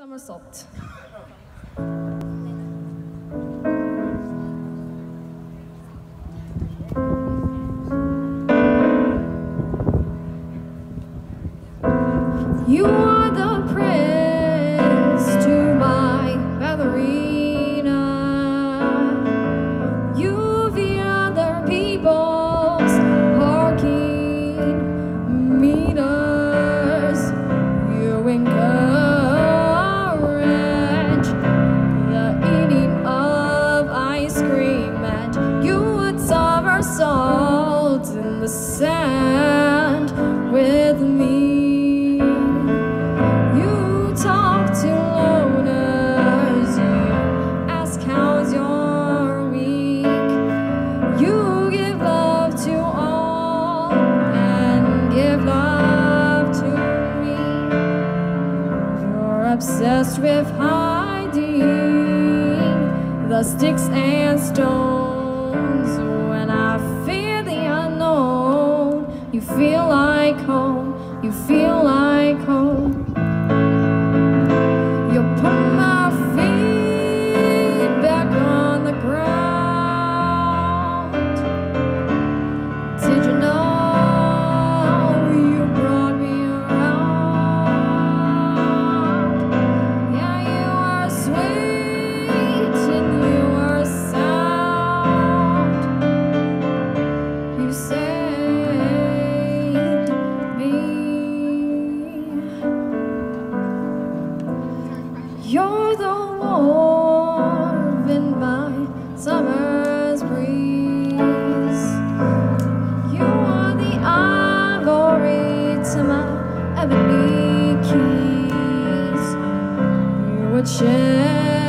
Somersault. Sand with me. You talk to loners, you ask how's your week. You give love to all and give love to me. You're obsessed with hiding the sticks and stones. When I you feel like home. You're the warmth in my summer's breeze. You are the ivory to my ebony keys. You would share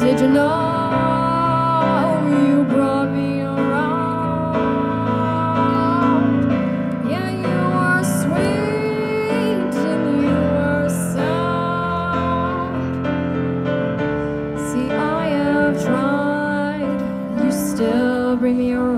Did you know you brought me around? Yeah, you are sweet and you are sound. See, I have tried. You still bring me around.